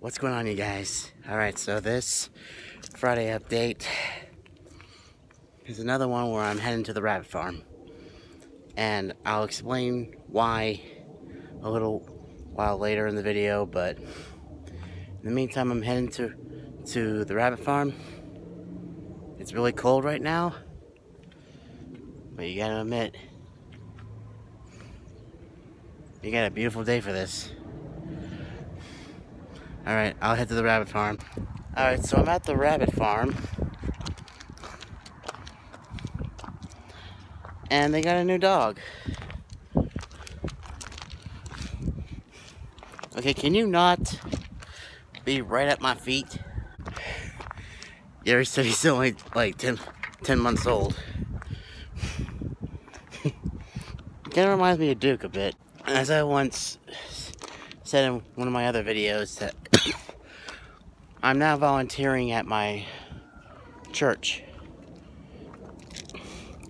What's going on, you guys? Alright, so this Friday update is another one where I'm heading to the rabbit farm. And I'll explain why a little while later in the video, but in the meantime, I'm heading to, to the rabbit farm. It's really cold right now, but you gotta admit, you got a beautiful day for this. Alright, I'll head to the rabbit farm. Alright, so I'm at the rabbit farm. And they got a new dog. Okay, can you not be right at my feet? Gary said he's only like 10, 10 months old. kind of reminds me of Duke a bit. As I once said in one of my other videos that I'm now volunteering at my church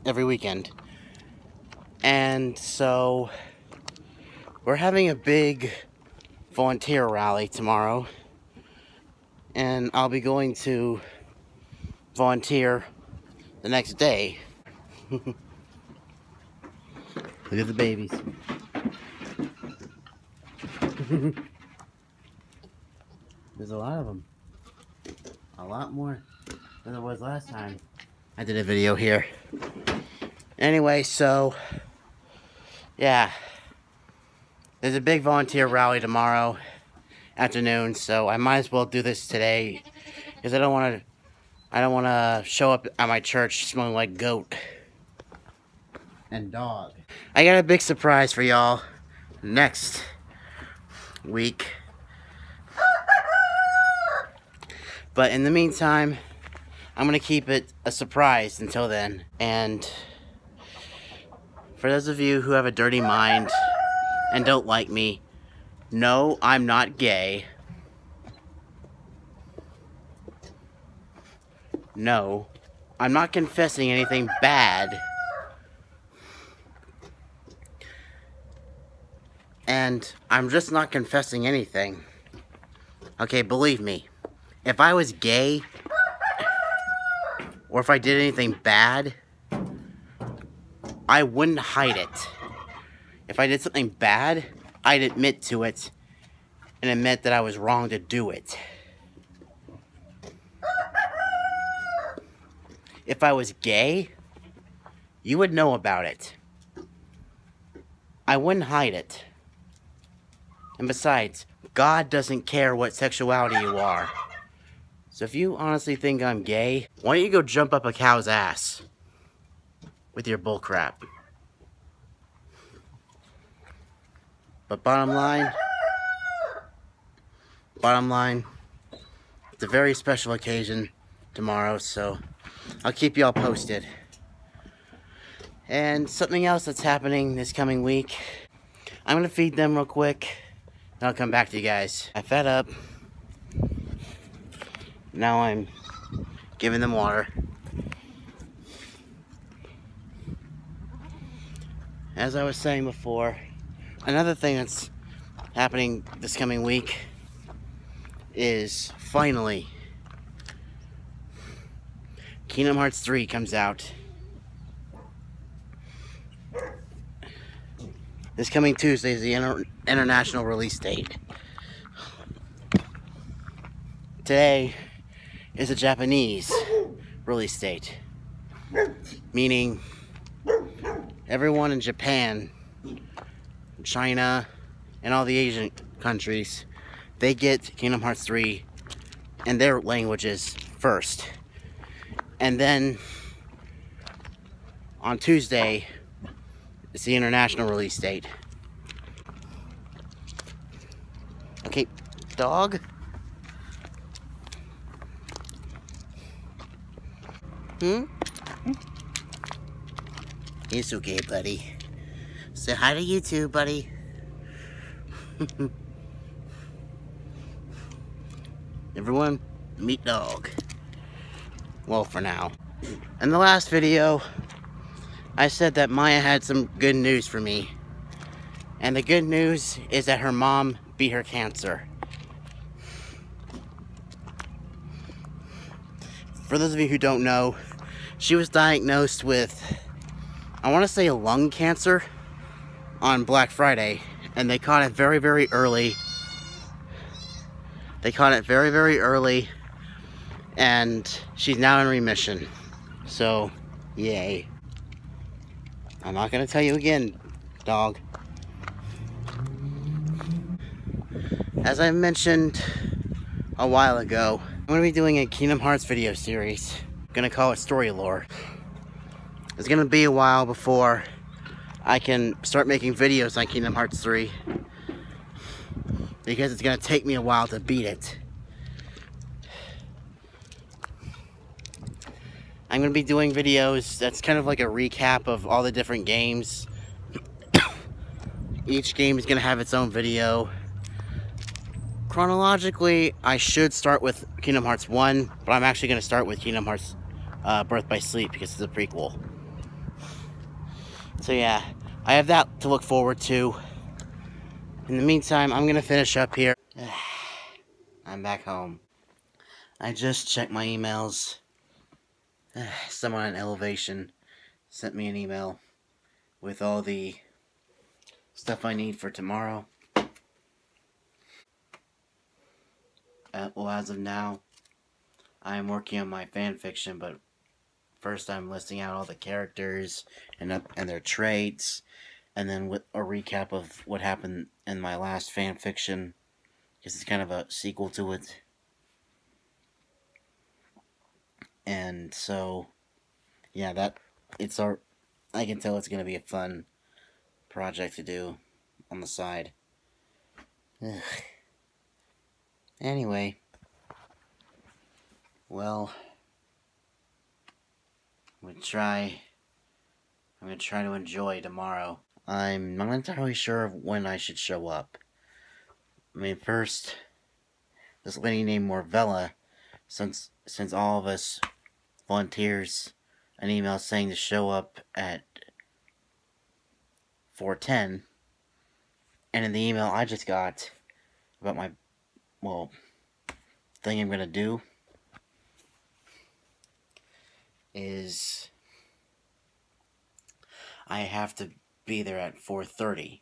every weekend. And so we're having a big volunteer rally tomorrow. And I'll be going to volunteer the next day. Look at the babies. There's a lot of them. A lot more than there was last time. I did a video here. Anyway, so, yeah. There's a big volunteer rally tomorrow afternoon, so I might as well do this today. Because I don't want to, I don't want to show up at my church smelling like goat. And dog. I got a big surprise for y'all next week. But in the meantime, I'm going to keep it a surprise until then. And for those of you who have a dirty mind and don't like me, no, I'm not gay. No, I'm not confessing anything bad. And I'm just not confessing anything. Okay, believe me. If I was gay, or if I did anything bad, I wouldn't hide it. If I did something bad, I'd admit to it and admit that I was wrong to do it. If I was gay, you would know about it. I wouldn't hide it. And besides, God doesn't care what sexuality you are. So if you honestly think I'm gay, why don't you go jump up a cow's ass with your bullcrap? But bottom line, bottom line, it's a very special occasion tomorrow, so I'll keep y'all posted. And something else that's happening this coming week, I'm to feed them real quick. and I'll come back to you guys. I fed up. Now I'm giving them water. As I was saying before, another thing that's happening this coming week is finally Kingdom Hearts 3 comes out. This coming Tuesday is the inter international release date. Today is a Japanese release date. Meaning everyone in Japan, China, and all the Asian countries, they get Kingdom Hearts 3 in their languages first. And then on Tuesday, it's the international release date. Okay, dog. Hmm? It's okay, buddy. Say hi to you too, buddy. Everyone, meet dog. Well, for now. In the last video, I said that Maya had some good news for me. And the good news is that her mom beat her cancer. For those of you who don't know, she was diagnosed with, I want to say a lung cancer on Black Friday. And they caught it very, very early. They caught it very, very early. And she's now in remission. So, yay. I'm not going to tell you again, dog. As I mentioned a while ago, I'm going to be doing a Kingdom Hearts video series. To call it Story Lore. It's to be a while before I can start making videos on Kingdom Hearts 3. Because it's to take me a while to beat it. I'm to be doing videos that's kind of like a recap of all the different games. Each game is to have its own video. Chronologically, I should start with Kingdom Hearts 1, but I'm actually to start with Kingdom Hearts uh, Birth by Sleep because it's a prequel. So yeah, I have that to look forward to. In the meantime, I'm going to finish up here. I'm back home. I just checked my emails. someone on Elevation sent me an email with all the stuff I need for tomorrow. Uh, well, as of now, I am working on my fan fiction, but first I'm listing out all the characters and and their traits, and then with a recap of what happened in my last fan fiction, because it's kind of a sequel to it. And so, yeah, that it's our. I can tell it's gonna be a fun project to do on the side. Ugh. Anyway, well, I'm gonna try. I'm gonna try to enjoy tomorrow. I'm not entirely sure of when I should show up. I mean, first, this lady named Morvella, since since all of us volunteers an email saying to show up at 410 and in the email I just got about my well thing I'm gonna do is I have to be there at 4:30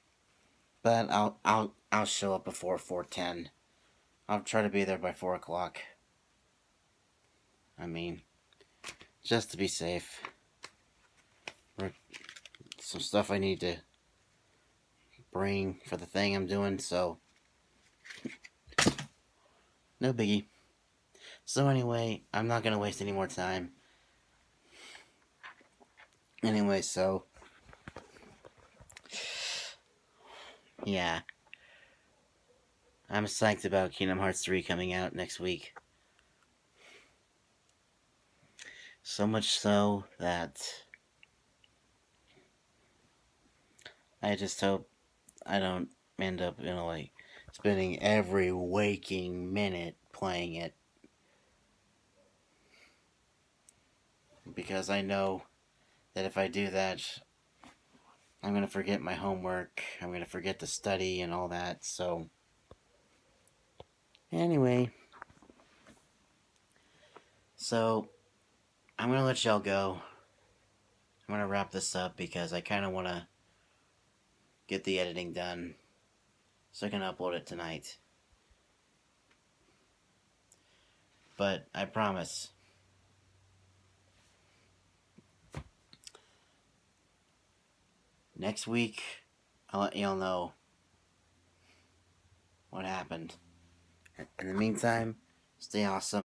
but I'll I'll I'll show up before 4:10 I'll try to be there by 4 o'clock I mean just to be safe. Some stuff I need to bring for the thing I'm doing, so no biggie. So anyway, I'm not gonna waste any more time. Anyway, so yeah. I'm psyched about Kingdom Hearts 3 coming out next week. So much so that I just hope I don't end up, you know, like spending every waking minute playing it. Because I know that if I do that, I'm going to forget my homework, I'm going to forget to study and all that, so. Anyway. So, I'm going to let y'all go. I'm going to wrap this up because I kind of want to get the editing done so I can upload it tonight. But I promise. Next week, I'll let y'all know what happened. In the meantime, stay awesome.